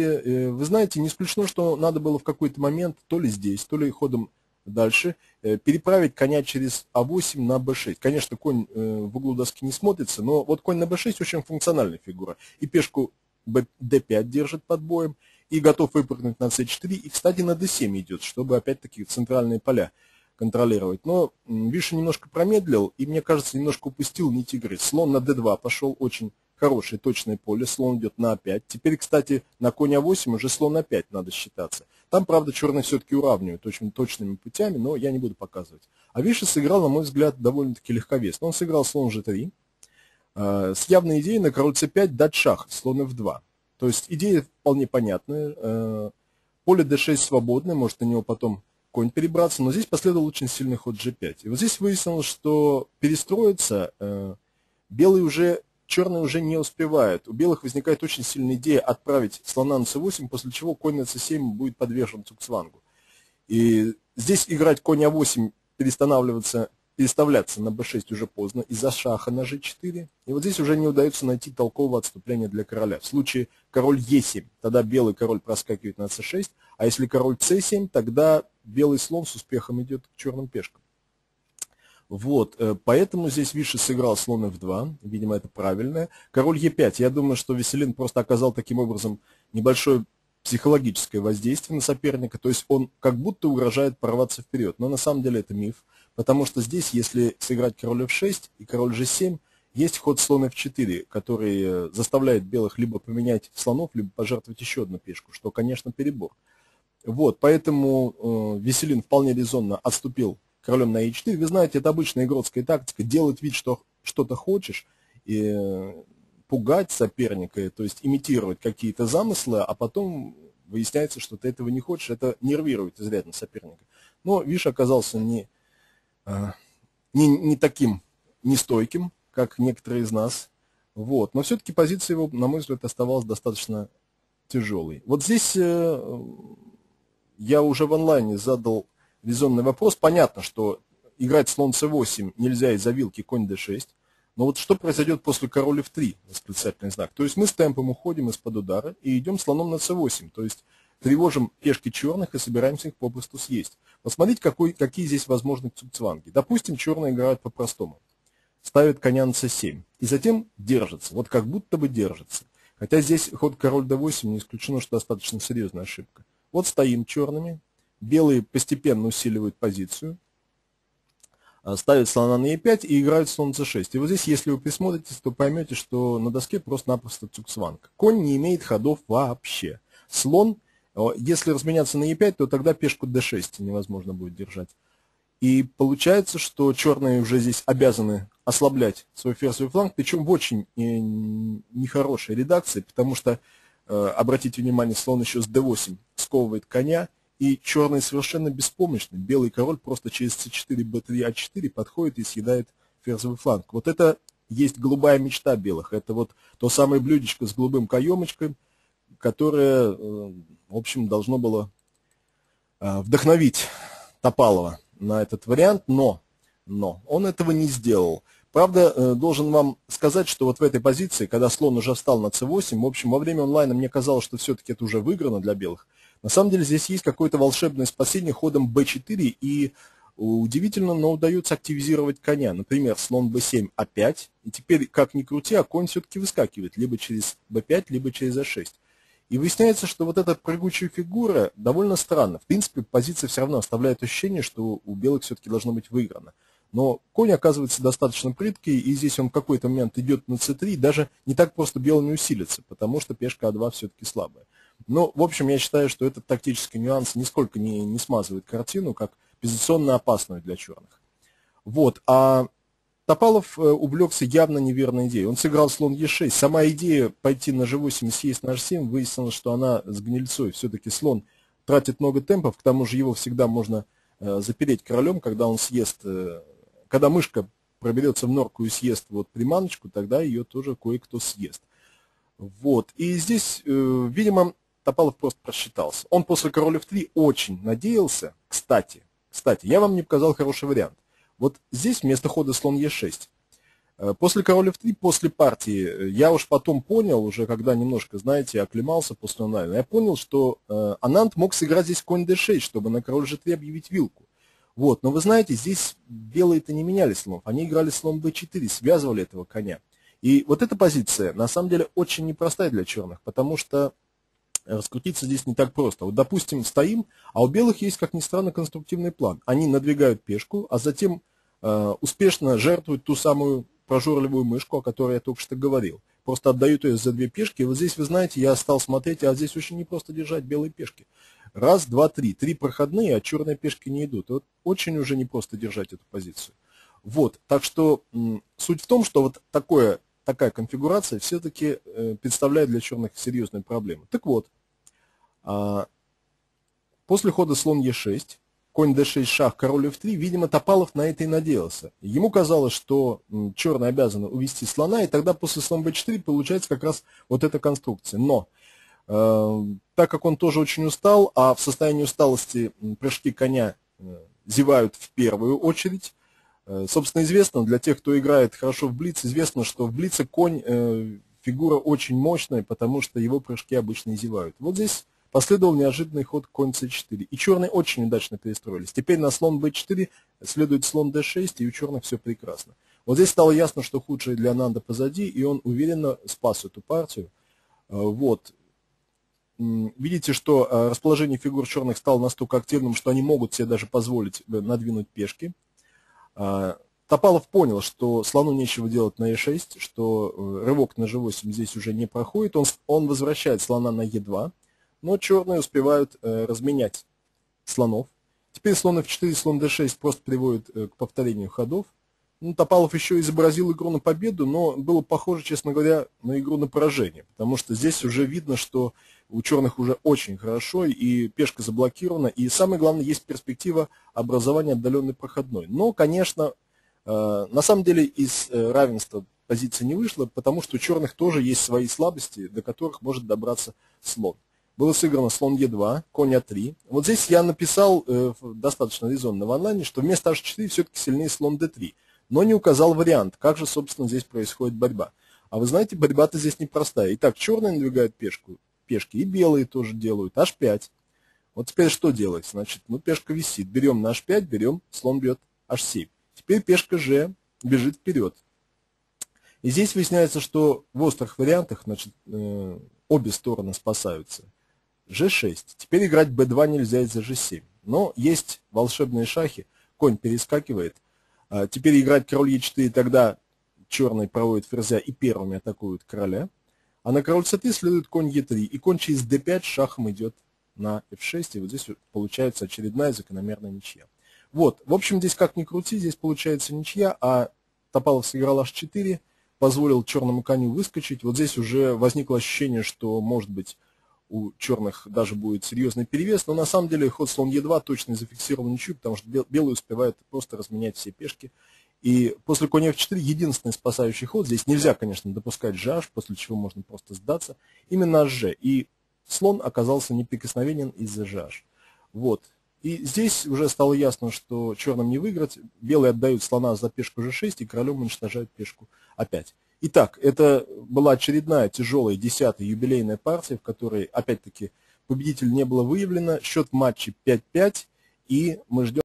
э, вы знаете, не исключено, что надо было в какой-то момент, то ли здесь, то ли ходом дальше, э, переправить коня через А8 на Б6. Конечно, конь в углу доски не смотрится, но вот конь на Б6 очень функциональная фигура. И пешку D5 держит под боем, и готов выпрыгнуть на c4, и, кстати, на d7 идет, чтобы опять-таки центральные поля контролировать. Но Виша немножко промедлил, и, мне кажется, немножко упустил нить игры. Слон на d2 пошел очень хорошее точное поле, слон идет на a5. Теперь, кстати, на конь а8 уже слон a5 надо считаться. Там, правда, черные все-таки уравнивают очень точными путями, но я не буду показывать. А Виша сыграл, на мой взгляд, довольно-таки легковесно. Он сыграл слон g3 э, с явной идеей на король c5 дать шах, слон f2. То есть идея вполне понятная. Э, поле d6 свободное, может на него потом конь перебраться, но здесь последовал очень сильный ход g5. И вот здесь выяснилось, что перестроиться э, белый уже черные уже не успевают. У белых возникает очень сильная идея отправить слона на c8, после чего конь на c7 будет подвержен цукцвангу. И здесь играть конь а8, перестанавливаться, переставляться на b6 уже поздно, из-за шаха на g4. И вот здесь уже не удается найти толкового отступления для короля. В случае король e7, тогда белый король проскакивает на c6, а если король c7, тогда белый слон с успехом идет к черным пешкам. Вот, э, поэтому здесь Виши сыграл слон f2, видимо, это правильное. Король e5, я думаю, что Веселин просто оказал таким образом небольшое психологическое воздействие на соперника, то есть он как будто угрожает порваться вперед, но на самом деле это миф, потому что здесь, если сыграть король f6 и король g7, есть ход слон f4, который э, заставляет белых либо поменять слонов, либо пожертвовать еще одну пешку, что, конечно, перебор. Вот, поэтому э, Веселин вполне резонно отступил королем на e4. Вы знаете, это обычная игротская тактика, делать вид, что что-то хочешь, и пугать соперника, то есть имитировать какие-то замыслы, а потом выясняется, что ты этого не хочешь, это нервирует изрядно соперника. Но Виш оказался не, а, не, не таким нестойким, как некоторые из нас. Вот. Но все-таки позиция его, на мой взгляд, оставалась достаточно тяжелой. Вот здесь э, я уже в онлайне задал резонный вопрос. Понятно, что играть слон c8 нельзя из-за вилки конь d6. Но вот что произойдет после король f3, восклицательный знак? То есть мы с темпом уходим из-под удара и идем слоном на c8. То есть тревожим пешки черных и собираемся их попросту съесть. Посмотрите, какой, какие здесь возможны цуцванги. Допустим, черные играют по-простому. Ставят коня на c7. И затем держатся. Вот как будто бы держатся. Хотя здесь ход король d8 не исключено, что достаточно серьезная ошибка. Вот стоим черными, Белые постепенно усиливают позицию, а, ставят слона на e5 и играют слон c6. И вот здесь, если вы присмотритесь, то поймете, что на доске просто-напросто цуксванг. Конь не имеет ходов вообще. Слон, если разменяться на e5, то тогда пешку d6 невозможно будет держать. И получается, что черные уже здесь обязаны ослаблять свой ферзевый фланг, причем в очень э, нехорошей редакции, потому что, э, обратите внимание, слон еще с d8 сковывает коня, и черный совершенно беспомощный. Белый король просто через c4, b3, a4 подходит и съедает ферзовый фланг. Вот это есть голубая мечта белых. Это вот то самое блюдечко с голубым каемочкой, которое, э, в общем, должно было э, вдохновить Топалова на этот вариант, но, но он этого не сделал. Правда, э, должен вам сказать, что вот в этой позиции, когда слон уже встал на c8, в общем, во время онлайна мне казалось, что все-таки это уже выиграно для белых. На самом деле здесь есть какое-то волшебное спасение ходом b4, и удивительно, но удается активизировать коня. Например, слон b7, a5, и теперь, как ни крути, а конь все-таки выскакивает либо через b5, либо через a6. И выясняется, что вот эта прыгучая фигура довольно странна. В принципе, позиция все равно оставляет ощущение, что у белых все-таки должно быть выиграно. Но конь оказывается достаточно прыткий, и здесь он в какой-то момент идет на c3, даже не так просто белыми усилится, потому что пешка а2 все-таки слабая. Ну, в общем, я считаю, что этот тактический нюанс нисколько не, не смазывает картину, как позиционно опасную для черных. Вот, а Топалов э, увлекся явно неверной идеей. Он сыграл слон Е6. Сама идея пойти на G8 и съесть на H7 выяснилось, что она с гнильцой. Все-таки слон тратит много темпов, к тому же его всегда можно э, запереть королем, когда он съест, э, когда мышка проберется в норку и съест вот приманочку, тогда ее тоже кое-кто съест. Вот. И здесь, видимо, Топалов просто просчитался. Он после короля в 3 очень надеялся, кстати, кстати, я вам не показал хороший вариант. Вот здесь вместо хода слон Е6 Э, после король f3, после партии, э, я уж потом понял, уже когда немножко, знаете, оклемался после онлайна, я понял, что э, Анант мог сыграть здесь конь d6, чтобы на король g3 объявить вилку. Вот, но вы знаете, здесь белые-то не меняли слонов, они играли слон b4, связывали этого коня. И вот эта позиция, на самом деле, очень непростая для черных, потому что раскрутиться здесь не так просто. Вот, допустим, стоим, а у белых есть, как ни странно, конструктивный план. Они надвигают пешку, а затем э, успешно жертвуют ту самую прожорливую мышку, о которой я только что говорил. Просто отдают ее за две пешки. И вот здесь, вы знаете, я стал смотреть, а здесь очень непросто держать белые пешки. Раз, два, три. Три проходные, а черные пешки не идут. Вот очень уже непросто держать эту позицию. Вот, так что суть в том, что вот такое, такая конфигурация все-таки э, представляет для черных серьезную проблему. Так вот, после хода слон Е6 конь d6 шах, король f3, видимо, Топалов на это и надеялся. Ему казалось, что черные обязаны увести слона, и тогда после слон b4 получается как раз вот эта конструкция. Но, э, так как он тоже очень устал, а в состоянии усталости прыжки коня э, зевают в первую очередь, э, собственно, известно, для тех, кто играет хорошо в блиц, известно, что в блице конь э, фигура очень мощная, потому что его прыжки обычно зевают. Вот здесь Последовал неожиданный ход конь c4. И черные очень удачно перестроились. Теперь на слон b4 следует слон d6, и у черных все прекрасно. Вот здесь стало ясно, что худшее для Ананда позади, и он уверенно спас эту партию. Э, вот. Видите, что э, расположение фигур черных стало настолько активным, что они могут себе даже позволить э, надвинуть пешки. Топалов понял, что слону нечего делать на e6, что рывок на g8 здесь уже не проходит. Он, он возвращает слона на e2 но черные успевают э, разменять слонов. Теперь слон f4, слон d6 просто приводит э, к повторению ходов. Ну, Топалов еще изобразил игру на победу, но было похоже, честно говоря, на игру на поражение, потому что здесь уже видно, что у черных уже очень хорошо, и пешка заблокирована, и самое главное, есть перспектива образования отдаленной проходной. Но, конечно, э, на самом деле из э, равенства позиция не вышла, потому что у черных тоже есть свои слабости, до которых может добраться слон было сыграно слон Е2, конь А3. Вот здесь я написал э, достаточно резонно в онлайне, что вместо H4 все-таки сильнее слон D3, но не указал вариант, как же, собственно, здесь происходит борьба. А вы знаете, борьба-то здесь непростая. Итак, черные надвигают пешку, пешки, и белые тоже делают, H5. Вот теперь что делать? Значит, ну пешка висит, берем на H5, берем, слон бьет H7. Теперь пешка G бежит вперед. И здесь выясняется, что в острых вариантах значит, э, обе стороны спасаются g6. Теперь играть b2 нельзя из-за g7. Но есть волшебные шахи. Конь перескакивает. А, теперь играть король e4, тогда черный проводит ферзя и первыми атакуют короля. А на король c3 следует конь e3. И конь через d5 шахом идет на f6. И вот здесь получается очередная закономерная ничья. Вот, в общем, здесь как ни крути, здесь получается ничья, а Топалов сыграл h4, позволил черному коню выскочить. Вот здесь уже возникло ощущение, что, может быть, у черных даже будет серьезный перевес, но на самом деле ход слон Е2 точно зафиксирован ничью, потому что белые успевают просто разменять все пешки. И после коня F4 единственный спасающий ход, здесь нельзя, конечно, допускать GH, после чего можно просто сдаться, именно HG. И слон оказался неприкосновенен из-за GH. Вот. И здесь уже стало ясно, что черным не выиграть. Белые отдают слона за пешку G6, и королем уничтожают пешку опять. Итак, это была очередная тяжелая десятая юбилейная партия, в которой, опять-таки, победитель не было выявлено. Счет матча 5-5, и мы ждем